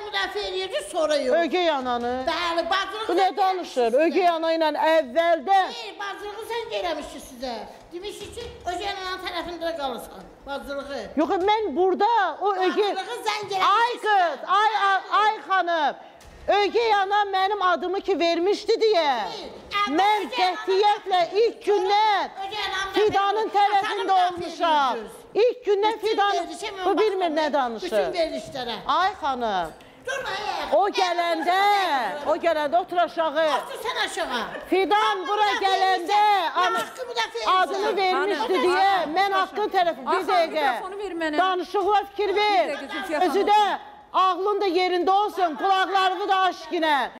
Əvvəl müdafiə ediyordu, sonra yox. Ögey ananı. Bəli, bacılığı Bu ne danışır? Ögey ana ilə əvvəldə Hayır, bacılığı sən eləmişsin sizə. Demişik ki, Ögey ananın tərəfində qalırsan. Bacılığı. Yox, mən burada o ögey... Bacılığı Ay eləmişsin. qız, ay, ay, ay xanım. Ögey ana mənim adımı ki vermişdi deyə. Əvvəl Mən Ögey ananın- qətiyyətlə ilk gündən Fidanın tərəfində atanı olmuşam. İlk gündən Bütün Fidan... verilişə mən Bu bilmir baxıram, nə Bütün danışır. verilişlərə. Ay xanım, Dur ayağa. o gələndə, o gələndə otur aşağı. Otur sən aşağı. Fidan bura gələndə adını vermişdi deyə mən haqqın tərəfi bir dəqiqə. mikrofonu ver mənə. Danışıqla fikir ver. Özü də ağlın da yerində olsun, qulaqlarını da aç yenə.